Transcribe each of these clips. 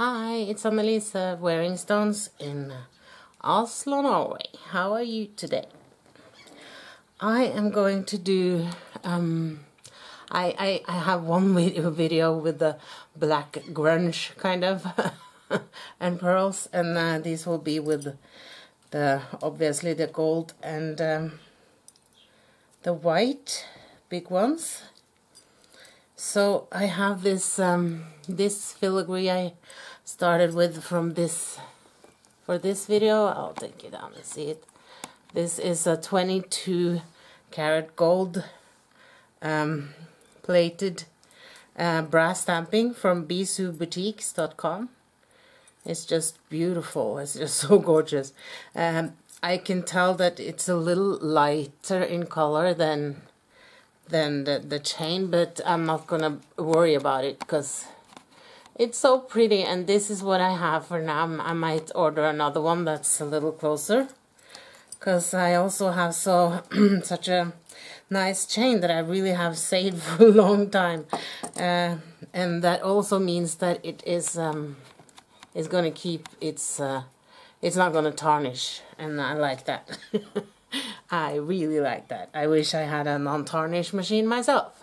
Hi, it's Annelise Wearing Stones in Oslo, Norway. How are you today? I am going to do, um, I, I, I have one video with the black grunge kind of and pearls and uh, these will be with the, obviously the gold and um, the white big ones. So I have this, um, this filigree I started with from this for this video I'll take you down and see it. This is a 22 karat gold um, plated uh, brass stamping from bisouboutiques.com it's just beautiful. It's just so gorgeous. Um, I can tell that it's a little lighter in color than than the, the chain but I'm not gonna worry about it because it's so pretty and this is what I have for now. I might order another one that's a little closer. Because I also have so such a nice chain that I really have saved for a long time. Uh, and that also means that it is um, is going to keep its... Uh, it's not going to tarnish. And I like that. I really like that. I wish I had a non-tarnish machine myself.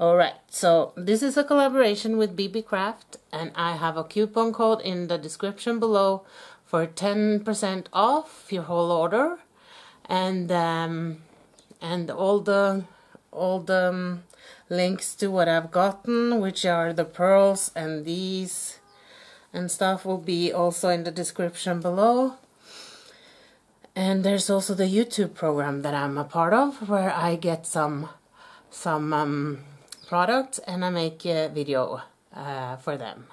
Alright, so this is a collaboration with Beebeecraft and I have a coupon code in the description below for 10% off your whole order. And um, and all the all the um, links to what I've gotten which are the pearls and these and stuff will be also in the description below. And there's also the YouTube program that I'm a part of where I get some some um, product and I make a video uh, for them.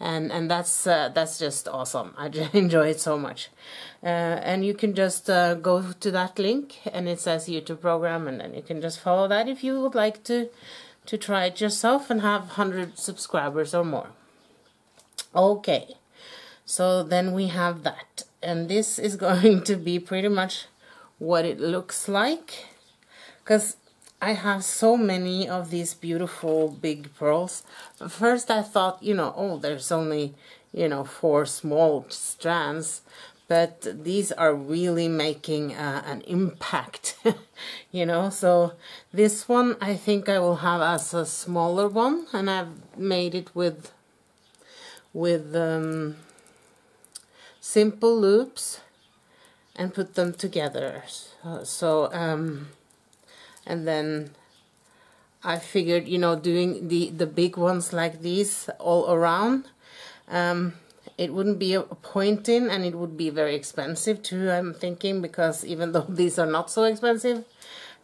And and that's uh, that's just awesome. I enjoy it so much. Uh, and you can just uh, go to that link and it says YouTube program and then you can just follow that if you would like to to try it yourself and have 100 subscribers or more. Okay. So then we have that. And this is going to be pretty much what it looks like. Because I have so many of these beautiful big pearls. First I thought, you know, oh, there's only, you know, four small strands. But these are really making uh, an impact, you know. So this one I think I will have as a smaller one. And I've made it with, with um, simple loops and put them together. So, so um, and then I figured you know doing the the big ones like these all around um, it wouldn't be a point in and it would be very expensive too I'm thinking because even though these are not so expensive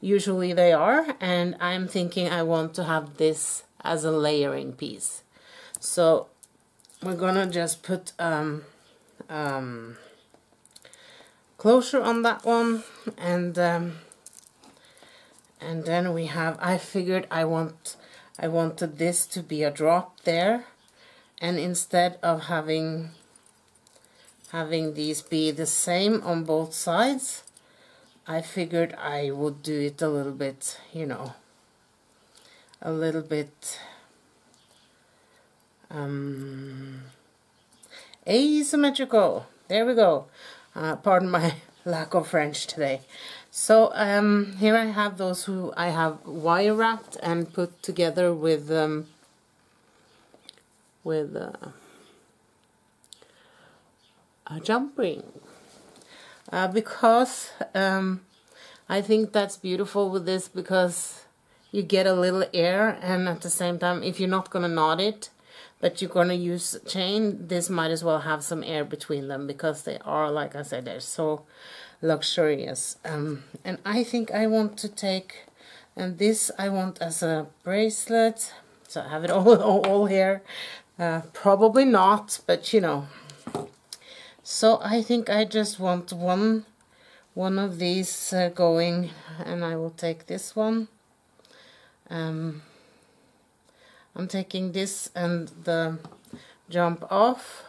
usually they are. And I'm thinking I want to have this as a layering piece. So we're gonna just put um, um, closure on that one. And um, and then we have I figured I want I wanted this to be a drop there. And instead of having having these be the same on both sides I figured I would do it a little bit you know a little bit um, asymmetrical. There we go. Uh, pardon my lack of French today so um, here I have those who I have wire wrapped and put together with um, with uh, a jump ring uh, because um, I think that's beautiful with this because you get a little air and at the same time if you're not gonna knot it but you're gonna use chain this might as well have some air between them because they are like I said they're so luxurious. Um, and I think I want to take, and this I want as a bracelet. So I have it all, all, all here. Uh, probably not, but you know. So I think I just want one, one of these uh, going, and I will take this one. Um, I'm taking this and the jump off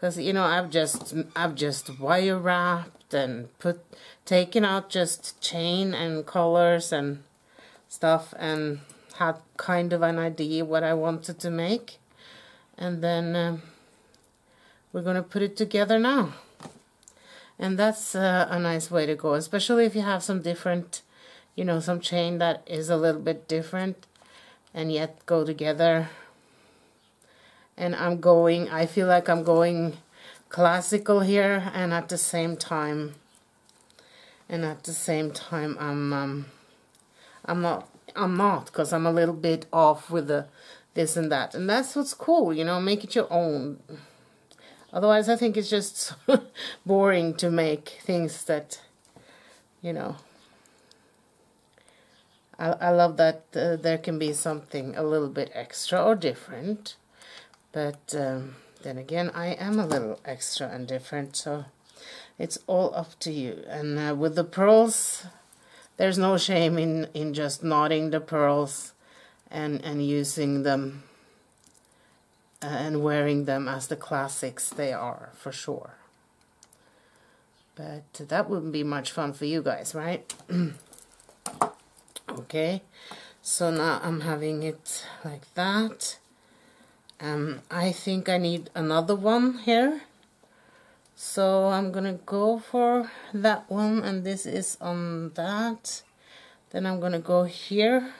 because you know I've just I've just wire wrapped and put taken out just chain and colors and stuff and had kind of an idea what I wanted to make. And then um, we're going to put it together now. And that's uh, a nice way to go especially if you have some different you know some chain that is a little bit different and yet go together and I'm going I feel like I'm going classical here and at the same time and at the same time I'm um, I'm not I'm not because I'm a little bit off with the this and that. And that's what's cool you know make it your own. Otherwise I think it's just boring to make things that you know. I, I love that uh, there can be something a little bit extra or different but um, then again I am a little extra and different so it's all up to you. And uh, with the pearls there's no shame in in just knotting the pearls and and using them uh, and wearing them as the classics they are for sure. But that wouldn't be much fun for you guys right? Okay. So now I'm having it like that um, I think I need another one here. So I'm gonna go for that one and this is on that. Then I'm gonna go here.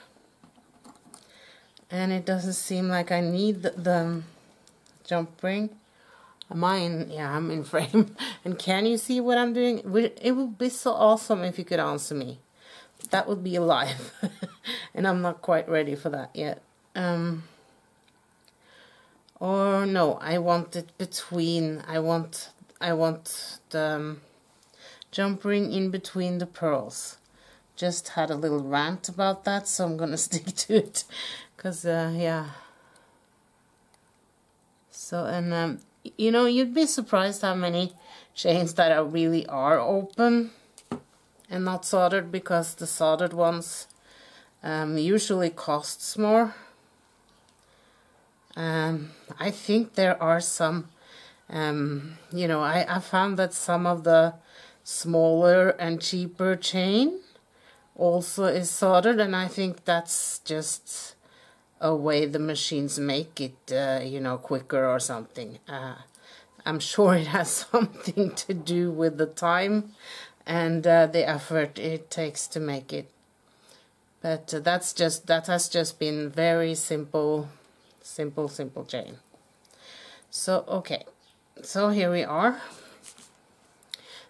And it doesn't seem like I need the, the jump ring. Am I in yeah I'm in frame. And can you see what I'm doing? It would be so awesome if you could answer me. That would be alive. And I'm not quite ready for that yet. Um, or no I want it between I want I want the um, jump ring in between the pearls. Just had a little rant about that so I'm gonna stick to it. Because uh, yeah. So and um, you know you'd be surprised how many chains that are really are open and not soldered because the soldered ones um, usually costs more um, I think there are some, um, you know, I, I found that some of the smaller and cheaper chain also is soldered and I think that's just a way the machines make it, uh, you know, quicker or something. Uh, I'm sure it has something to do with the time and uh, the effort it takes to make it. But uh, that's just that has just been very simple simple simple chain. So okay. So here we are.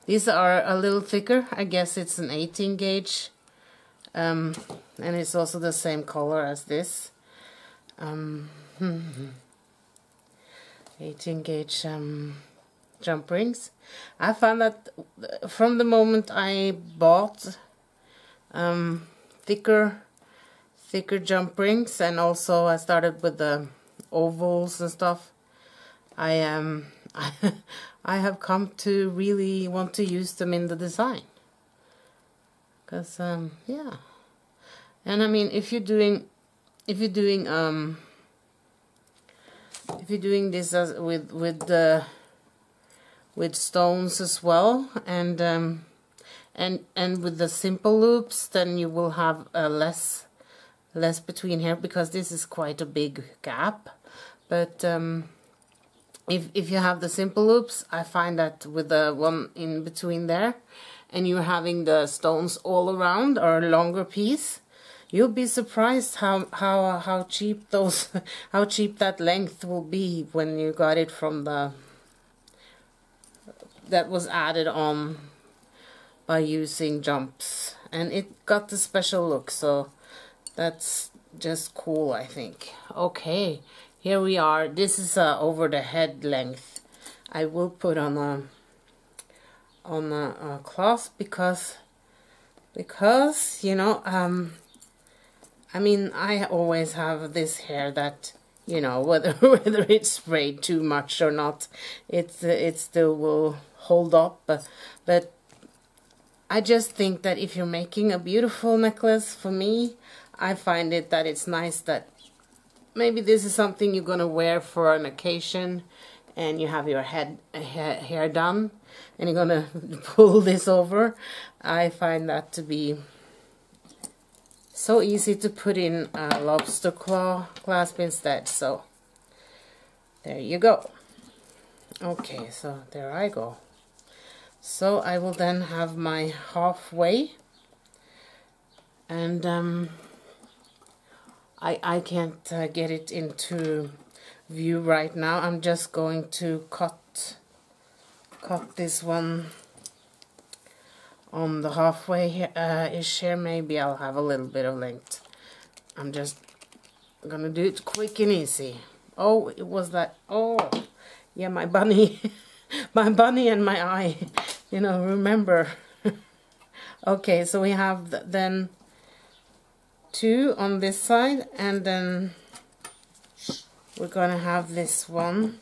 These are a little thicker. I guess it's an 18 gauge. Um, and it's also the same color as this. Um, 18 gauge um, jump rings. I found that from the moment I bought um, thicker thicker jump rings and also I started with the ovals and stuff. I am um, I have come to really want to use them in the design. Because um, yeah. And I mean if you're doing if you're doing um if you're doing this as with with the with stones as well and um, and and with the simple loops then you will have a less less between here because this is quite a big gap. But um, if, if you have the simple loops I find that with the one in between there and you're having the stones all around or a longer piece you'll be surprised how how how cheap those how cheap that length will be when you got it from the that was added on by using jumps. And it got the special look so that's just cool, I think. Okay, here we are. This is uh, over the head length. I will put on a on a, a cloth because because you know um I mean I always have this hair that you know whether whether it's sprayed too much or not it's uh, it still will hold up but, but I just think that if you're making a beautiful necklace for me I find it that it's nice that maybe this is something you're going to wear for an occasion and you have your head hair done and you're going to pull this over. I find that to be so easy to put in a lobster claw clasp instead. So there you go okay so there I go so I will then have my halfway and um, I, I can't uh, get it into view right now. I'm just going to cut cut this one on the halfway uh, here. Maybe I'll have a little bit of length. I'm just gonna do it quick and easy. Oh it was that oh yeah my bunny my bunny and my eye you know remember. Okay so we have then two on this side and then we're gonna have this one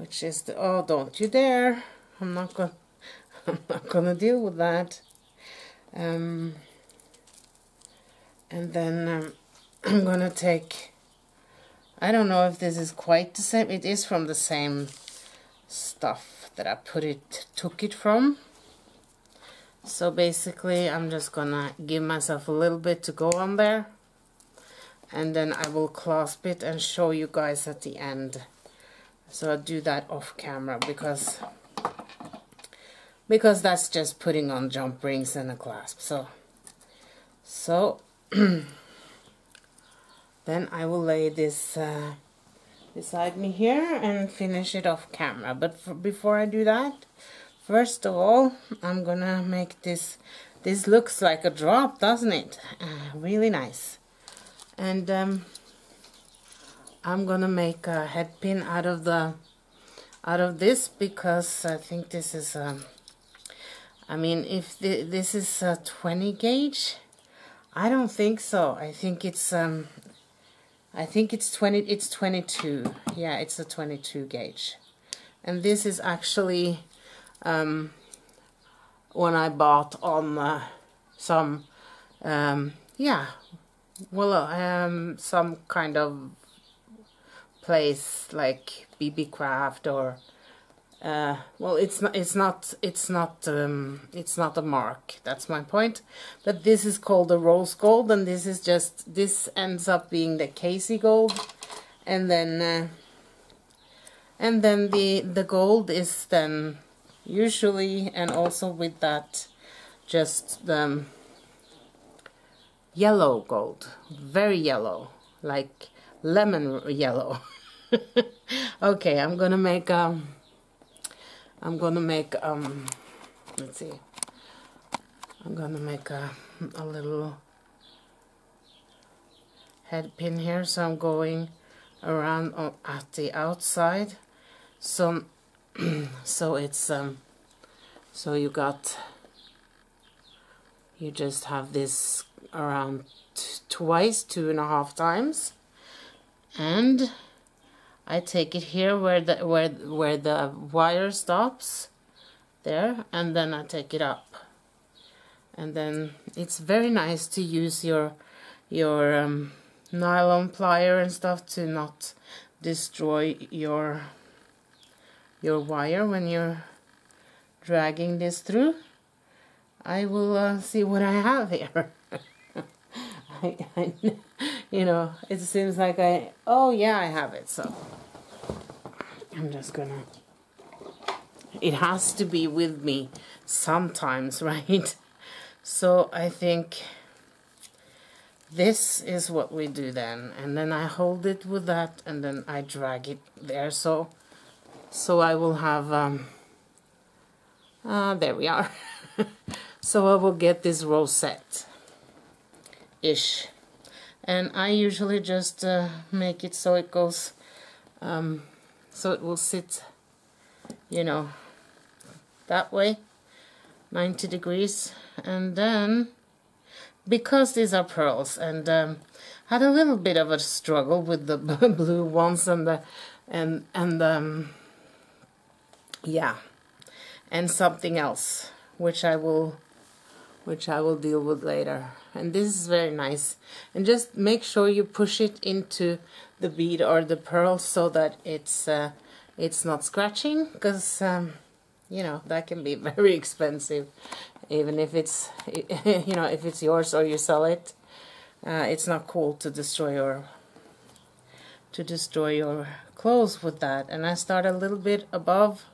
which is the oh don't you dare. I'm not gonna I'm not gonna deal with that. Um, and then um, I'm gonna take I don't know if this is quite the same it is from the same stuff that I put it took it from so basically I'm just gonna give myself a little bit to go on there. And then I will clasp it and show you guys at the end. So I'll do that off camera because because that's just putting on jump rings and a clasp. So so then I will lay this uh, beside me here and finish it off camera. But for, before I do that first of all I'm gonna make this this looks like a drop doesn't it? Uh, really nice. And um, I'm gonna make a head pin out of the out of this because I think this is um, I mean if the, this is a 20 gauge I don't think so. I think it's um I think it's 20 it's 22 yeah it's a 22 gauge. And this is actually um, when I bought on uh, some um, yeah well, um, some kind of place like Beebeecraft or uh, well, it's not, it's not, it's not, um, it's not a mark. That's my point. But this is called a rose gold, and this is just, this ends up being the KC gold, and then, uh, and then the the gold is then usually, and also with that, just um, yellow gold, very yellow, like lemon yellow. okay, I'm gonna make um, I'm gonna make um, let's see, I'm gonna make a a little head pin here, so I'm going around at the outside, so so it's um, so you got you just have this around twice, two and a half times. And I take it here where the where where the wire stops there and then I take it up. And then it's very nice to use your your um, nylon plier and stuff to not destroy your your wire when you're dragging this through. I will uh, see what I have here. I, I, you know, it seems like I, oh yeah, I have it, so I'm just gonna, it has to be with me sometimes, right? So I think this is what we do then, and then I hold it with that, and then I drag it there, so, so I will have, um, uh, there we are. so I will get this rosette ish and I usually just uh, make it so it goes um, so it will sit you know that way 90 degrees and then because these are pearls and um, had a little bit of a struggle with the blue ones and the and and um, yeah. And something else which I will which I will deal with later. And this is very nice. And just make sure you push it into the bead or the pearl so that it's uh, it's not scratching because um, you know that can be very expensive. Even if it's you know if it's yours or you sell it uh, it's not cool to destroy your to destroy your clothes with that. And I start a little bit above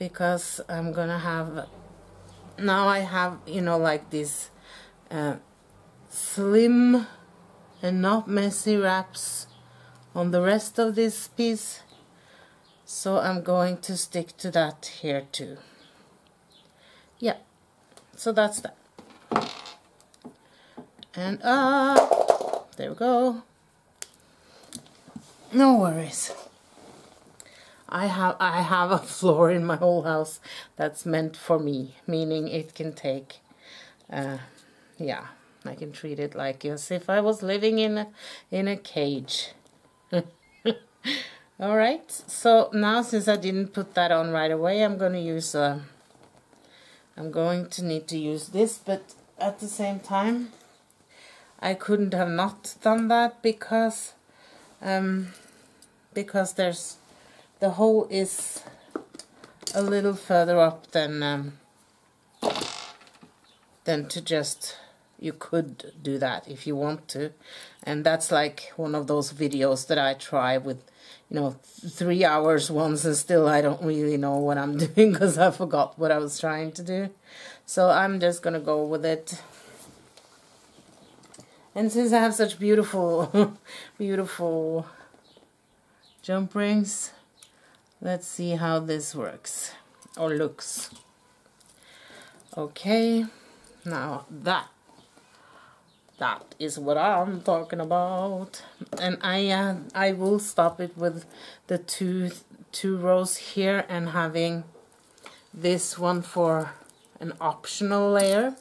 because I'm gonna have now I have you know like this uh, slim and not messy wraps on the rest of this piece so I'm going to stick to that here too. Yeah so that's that. And up there we go. No worries I have I have a floor in my whole house that's meant for me meaning it can take uh, yeah I can treat it like as if I was living in a, in a cage. All right so now since I didn't put that on right away I'm going to use uh, I'm going to need to use this but at the same time I couldn't have not done that because um, because there's the hole is a little further up than um, than to just you could do that if you want to. And that's like one of those videos that I try with you know three hours once and still I don't really know what I'm doing because I forgot what I was trying to do. So I'm just gonna go with it. And since I have such beautiful beautiful jump rings let's see how this works or looks. Okay now that that is what I'm talking about. And I uh, I will stop it with the two two rows here and having this one for an optional layer.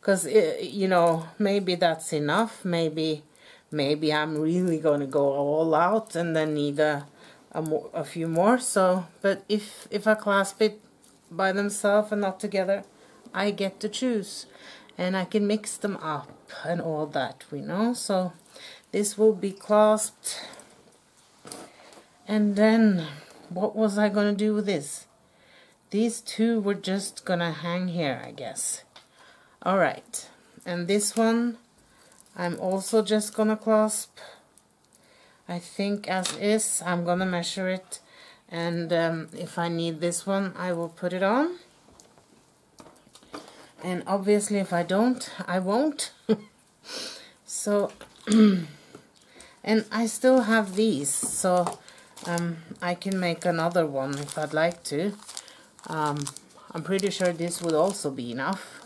Because you know maybe that's enough. Maybe maybe I'm really gonna go all out and then need a a, a few more so but if if I clasp it by themselves and not together I get to choose. And I can mix them up and all that we know so this will be clasped. And then what was I gonna do with this? These two were just gonna hang here I guess. Alright and this one I'm also just gonna clasp I think as is I'm gonna measure it and um, if I need this one I will put it on. And obviously if I don't I won't. So and I still have these so um, I can make another one if I'd like to. Um, I'm pretty sure this would also be enough.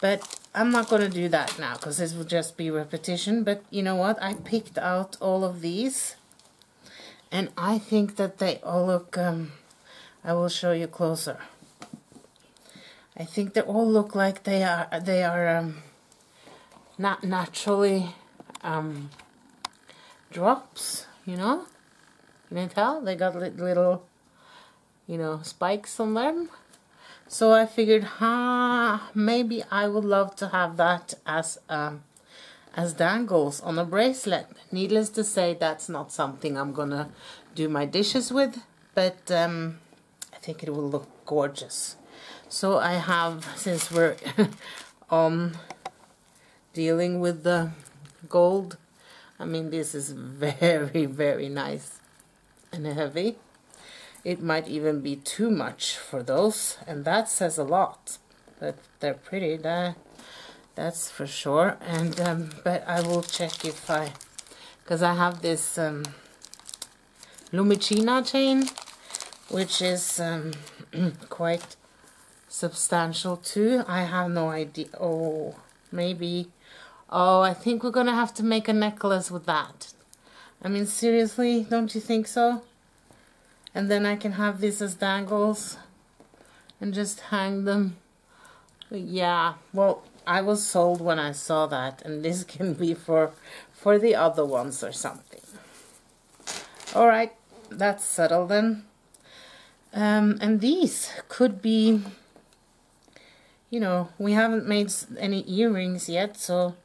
But I'm not going to do that now because this will just be repetition but you know what I picked out all of these and I think that they all look um, I will show you closer I think they all look like they are they are um, not naturally um, drops, you know. You can tell they got little, you know, spikes on them. So I figured, huh, maybe I would love to have that as um, as dangles on a bracelet. Needless to say, that's not something I'm gonna do my dishes with, but um, I think it will look gorgeous. So I have, since we're on dealing with the gold, I mean this is very, very nice and heavy. It might even be too much for those, and that says a lot. But they're pretty, that, that's for sure. And um, But I will check if I, because I have this um, Lumicina chain, which is um, quite substantial too. I have no idea. Oh, maybe. Oh, I think we're going to have to make a necklace with that. I mean, seriously, don't you think so? And then I can have these as dangles and just hang them. Yeah, well, I was sold when I saw that, and this can be for for the other ones or something. All right, that's settled then. Um, and these could be you know, we haven't made any earrings yet, so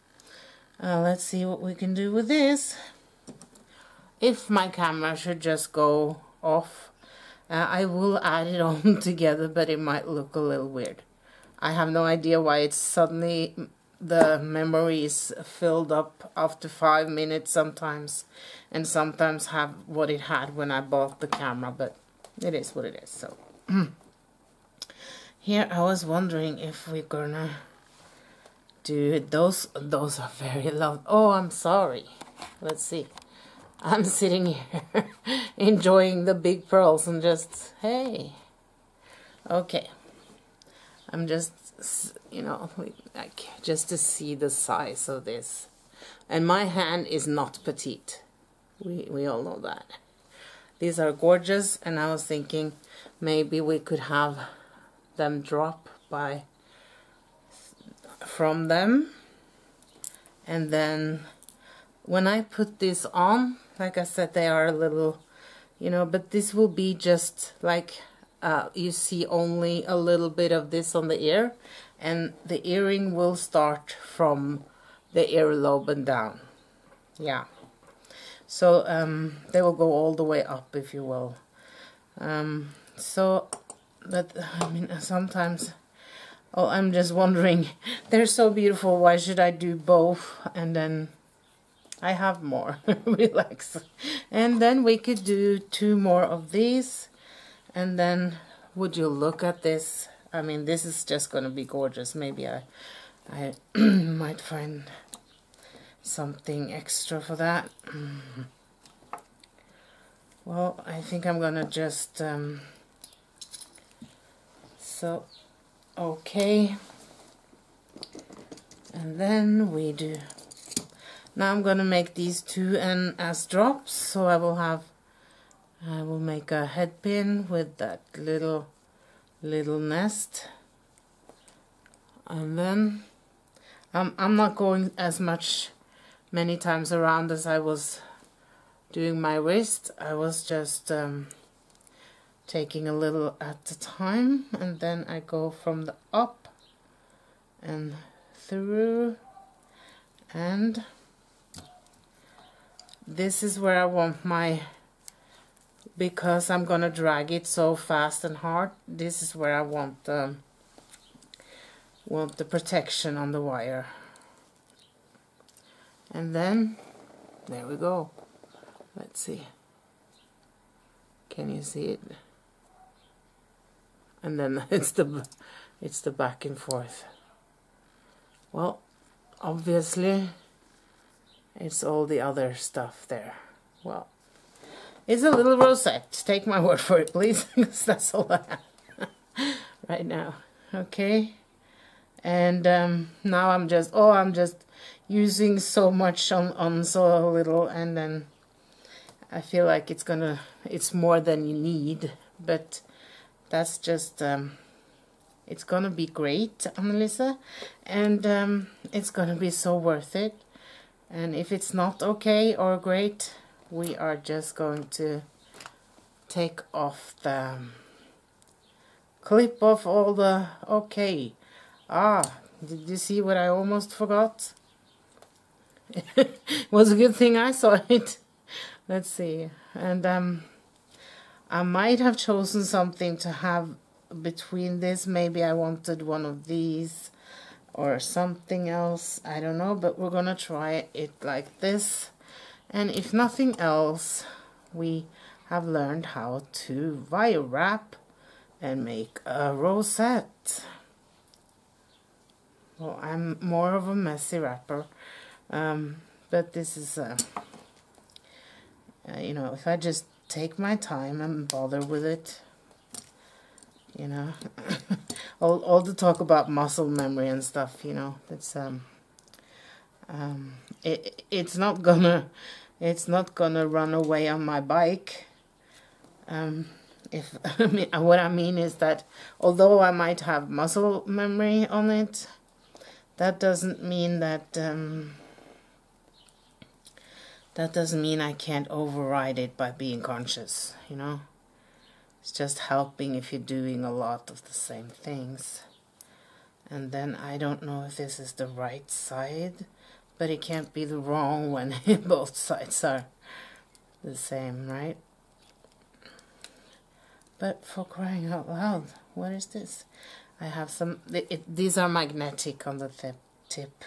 uh, let's see what we can do with this. If my camera should just go off, uh, I will add it on together, but it might look a little weird. I have no idea why it's suddenly the memory is filled up after five minutes sometimes and sometimes have what it had when I bought the camera but it is what it is so. Here I was wondering if we're gonna do those those are very loud oh I'm sorry. Let's see I'm sitting here enjoying the big pearls and just hey okay I'm just you know, like just to see the size of this. And my hand is not petite. We, we all know that. These are gorgeous and I was thinking maybe we could have them drop by from them and then when I put this on like I said they are a little you know but this will be just like uh, you see only a little bit of this on the ear and the earring will start from the earlobe and down. Yeah. So um, they will go all the way up if you will. Um, so but I mean sometimes oh I'm just wondering they're so beautiful why should I do both? And then I have more relax and then we could do two more of these and then would you look at this I mean, this is just going to be gorgeous. Maybe I, I might find something extra for that. Well, I think I'm going to just, um, so, okay. And then we do, now I'm going to make these two and as drops. So I will have, I will make a head pin with that little little nest and then um, I'm not going as much many times around as I was doing my wrist I was just um, taking a little at a time and then I go from the up and through and this is where I want my because I'm gonna drag it so fast and hard this is where I want the want the protection on the wire. And then there we go. Let's see. Can you see it? And then it's the it's the back and forth. Well obviously it's all the other stuff there well it's a little rosette. Take my word for it, please, because that's all I have right now. Okay. And um, now I'm just, oh, I'm just using so much on, on so little, and then I feel like it's gonna, it's more than you need, but that's just, um, it's gonna be great, Annalisa, and um, it's gonna be so worth it. And if it's not okay or great, we are just going to take off the clip off all the okay. Ah did you see what I almost forgot? It was a good thing I saw it. Let's see. And um I might have chosen something to have between this. Maybe I wanted one of these or something else I don't know but we're gonna try it like this and if nothing else, we have learned how to wire wrap and make a rosette. Well, I'm more of a messy wrapper, um, but this is, a, uh, you know, if I just take my time and bother with it, you know, all, all the talk about muscle memory and stuff, you know, it's, um, um, it, it's not gonna it's not gonna run away on my bike. Um, if I mean, what I mean is that although I might have muscle memory on it that doesn't mean that um, that doesn't mean I can't override it by being conscious you know it's just helping if you're doing a lot of the same things and then I don't know if this is the right side but it can't be the wrong when both sides are the same, right? But for crying out loud, what is this? I have some, it, these are magnetic on the tip, tip.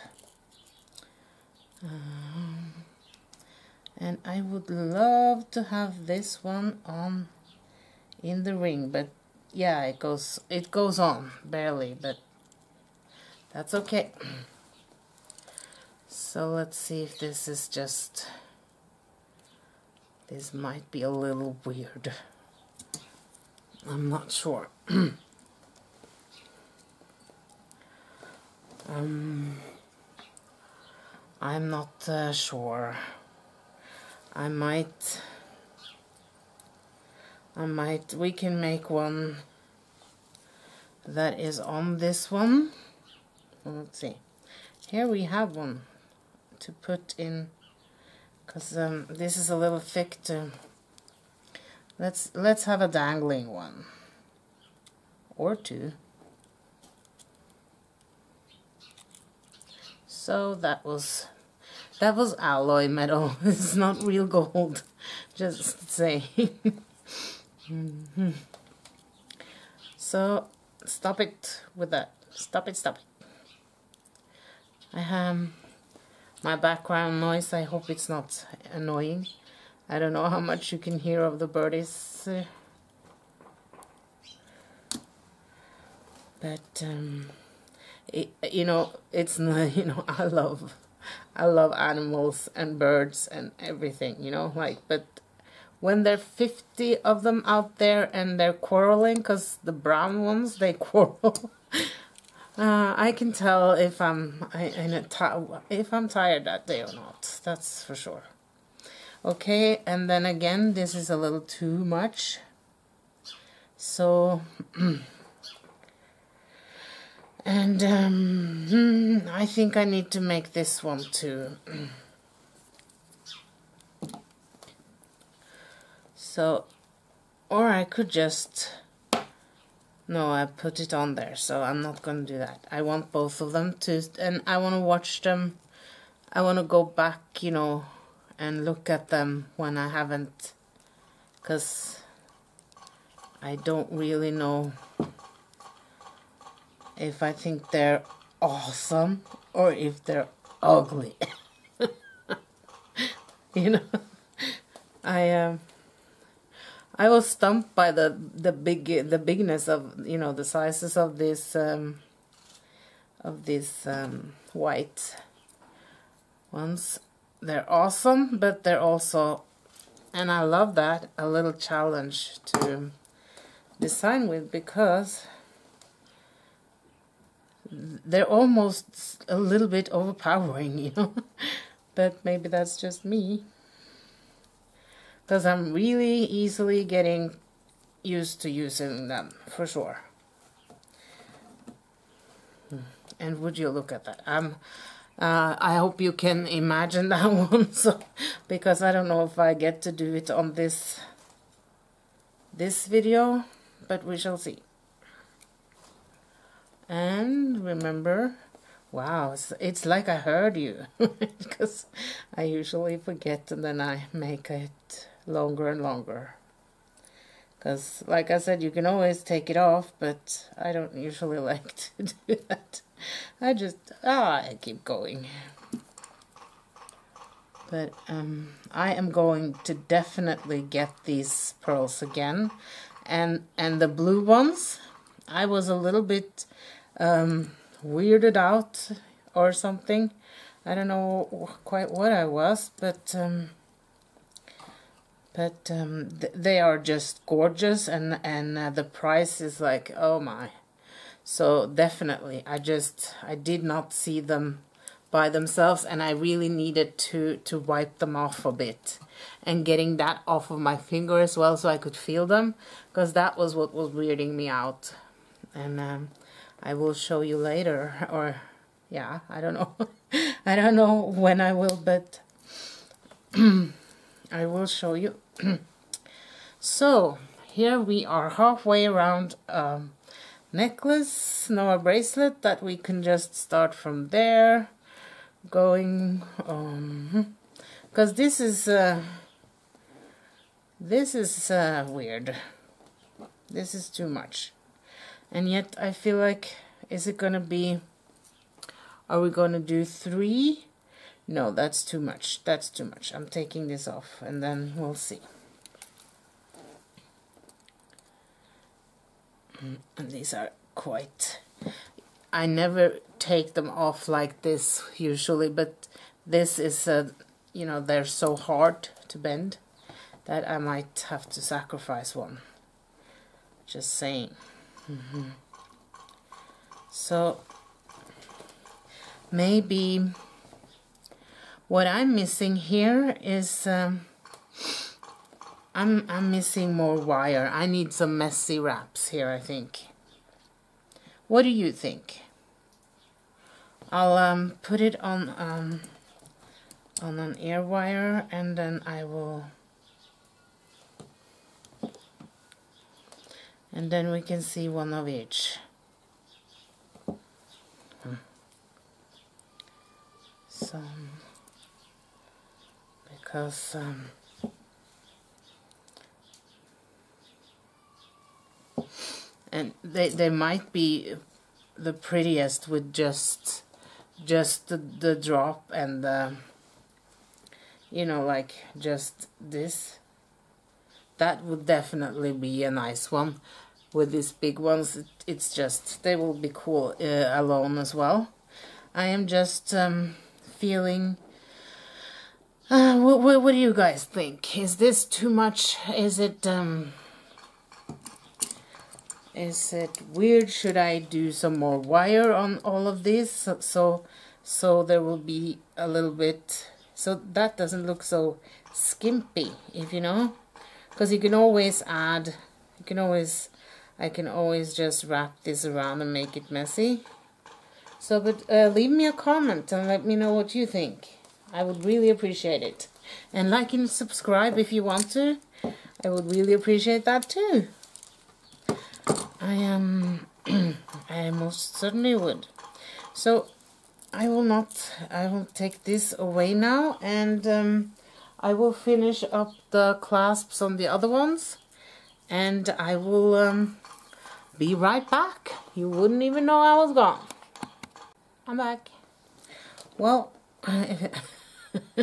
Um, and I would love to have this one on in the ring but yeah it goes it goes on barely but that's okay. So let's see if this is just this might be a little weird. I'm not sure. Um, I'm not uh, sure. I might I might we can make one that is on this one let's see here we have one to put in because um, this is a little thick to let's let's have a dangling one or two so that was that was alloy metal. It's not real gold. Just say. mm -hmm. So stop it with that. Stop it, stop it. I have my background noise. I hope it's not annoying. I don't know how much you can hear of the birdies. But, um, it, you know, it's not, you know, I love I love animals and birds and everything, you know, like, but when there are 50 of them out there and they're quarreling, because the brown ones, they quarrel, uh, I can tell if I'm if I'm tired that day or not, that's for sure. Okay, and then again, this is a little too much, so... And um, hmm, I think I need to make this one too. So, or I could just, no, I put it on there, so I'm not to do that. I want both of them to, and I want to watch them. I want to go back, you know, and look at them when I haven't, because I don't really know if I think they're awesome or if they're ugly. you know, I um, I was stumped by the the big the bigness of you know the sizes of this um, of these um, white ones. They're awesome, but they're also, and I love that a little challenge to design with because they're almost a little bit overpowering, you know. but maybe that's just me. Because I'm really easily getting used to using them, for sure. Hmm. And would you look at that? I'm, uh, I hope you can imagine that one, so, because I don't know if I get to do it on this, this video, but we shall see and remember wow it's, it's like I heard you because I usually forget and then I make it longer and longer. Because like I said you can always take it off but I don't usually like to do that. I just ah I keep going. But um, I am going to definitely get these pearls again. And and the blue ones I was a little bit um, weirded out or something. I don't know quite what I was, but um, but um, th they are just gorgeous, and and uh, the price is like oh my. So definitely, I just I did not see them by themselves, and I really needed to to wipe them off a bit, and getting that off of my finger as well, so I could feel them, because that was what was weirding me out, and um, I will show you later or yeah I don't know I don't know when I will but I will show you. So here we are halfway around a necklace no a bracelet that we can just start from there going um because this is uh, this is uh, weird. This is too much. And yet I feel like is it gonna be are we to do three no that's too much. That's too much. I'm taking this off and then we'll see. And these are quite I never take them off like this usually but this is a you know they're so hard to bend that I might have to sacrifice one. Just saying. Mm -hmm. so maybe what I'm missing here is um, I'm I'm missing more wire I need some messy wraps here I think what do you think? I'll um, put it on um, on an ear wire and then I will and then we can see one of each. Hmm. So because um, and they they might be the prettiest with just just the, the drop and the you know like just this. That would definitely be a nice one. With these big ones it, it's just they will be cool uh, alone as well. I am just um, feeling uh, what, what, what do you guys think? Is this too much? Is it um, is it weird? Should I do some more wire on all of this so, so so there will be a little bit so that doesn't look so skimpy if you know? Because you can always add you can always I can always just wrap this around and make it messy. So but uh, leave me a comment and let me know what you think I would really appreciate it. And like and subscribe if you want to. I would really appreciate that too. I am I most certainly would. So I will not I will take this away now and um, I will finish up the clasps on the other ones and I will um, be right back. You wouldn't even know I was gone. I'm back. Well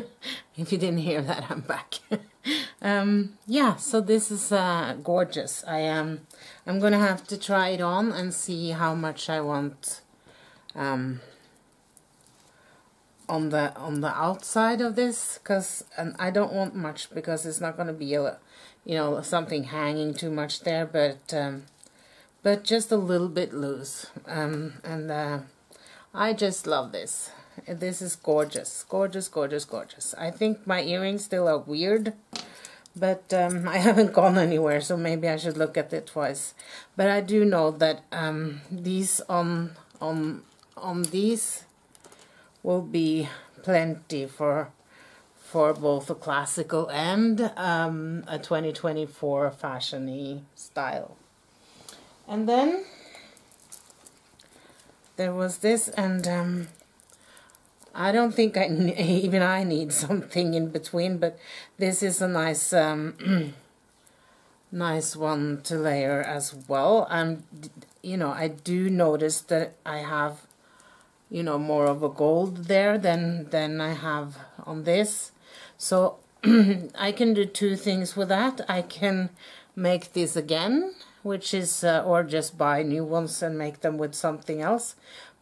if you didn't hear that I'm back. Um, yeah so this is uh, gorgeous. I am um, I'm gonna have to try it on and see how much I want um, on the on the outside of this because and I don't want much because it's not to be a you know something hanging too much there but um, but just a little bit loose. Um, and uh, I just love this this is gorgeous gorgeous gorgeous gorgeous. I think my earrings still are weird but um, I haven't gone anywhere so maybe I should look at it twice. But I do know that um, these on on on these will be plenty for for both a classical and um, a 2024 fashiony style. And then there was this and um, I don't think I even I need something in between, but this is a nice um, nice one to layer as well. And you know, I do notice that I have you know more of a gold there than than I have on this. So I can do two things with that. I can make this again, which is uh, or just buy new ones and make them with something else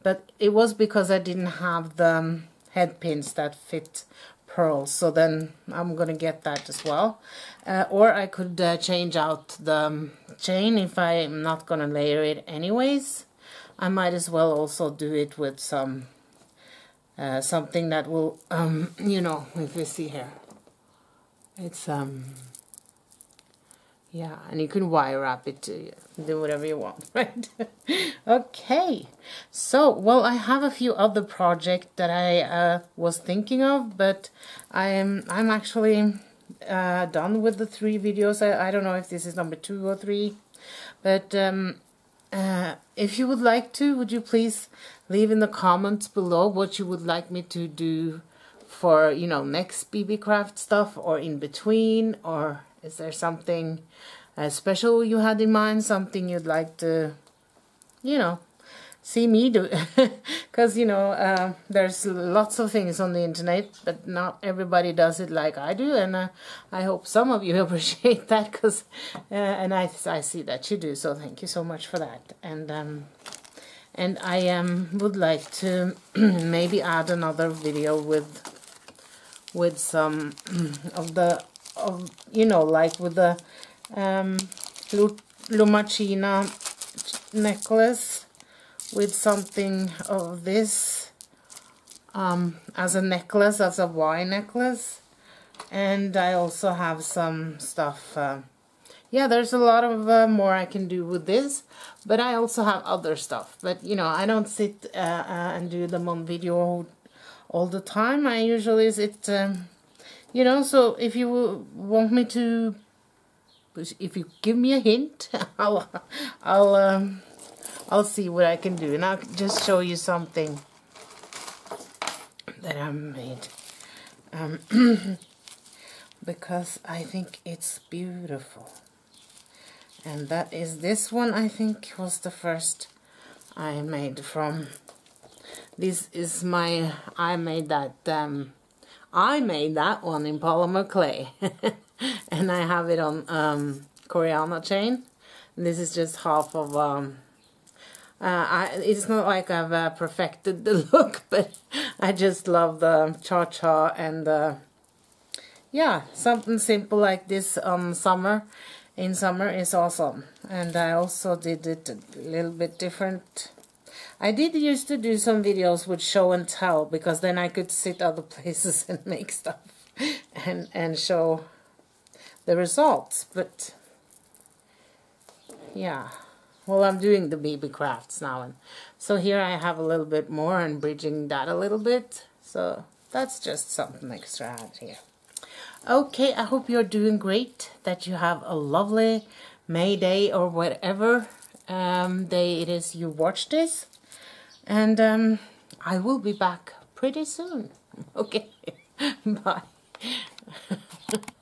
but it was because I didn't have the head pins that fit pearls so then I'm gonna get that as well. Uh, or I could uh, change out the um, chain if I'm not gonna layer it anyways. I might as well also do it with some uh, something that will um, you know if you see here. It's um yeah, and you can wire wrap it to do whatever you want, right? okay, so, well, I have a few other projects that I uh, was thinking of, but I'm, I'm actually uh, done with the three videos. I, I don't know if this is number two or three, but um, uh, if you would like to, would you please leave in the comments below what you would like me to do for, you know, next Beebeecraft stuff or in between or is there something uh, special you had in mind? Something you'd like to, you know, see me do because you know uh, there's lots of things on the internet but not everybody does it like I do and uh, I hope some of you appreciate that because uh, and I, I see that you do so thank you so much for that and um, and I um, would like to maybe add another video with with some of the of you know like with the um, Lumachina necklace with something of this um, as a necklace, as a Y necklace. And I also have some stuff. Uh, yeah, there's a lot of uh, more I can do with this. But I also have other stuff. But, you know, I don't sit uh, uh and do them on video all the time. I usually sit, um, you know, so if you want me to, if you give me a hint, I'll, I'll, um, I'll see what I can do. And I'll just show you something that I made. Um, because I think it's beautiful. And that is this one, I think, was the first I made from. This is my, I made that, um, I made that one in polymer clay. and I have it on um, Coriana chain. This is just half of um, uh, I, it's not like I've uh, perfected the look, but I just love the cha-cha and the... yeah, something simple like this on summer, in summer is awesome. And I also did it a little bit different. I did used to do some videos with show and tell because then I could sit other places and make stuff and, and show the results, but yeah. Well I'm doing the Beebeecrafts now and so here I have a little bit more and bridging that a little bit. So that's just something extra out here. Okay I hope you're doing great that you have a lovely May Day or whatever um, day it is you watch this and um, I will be back pretty soon. Okay. Bye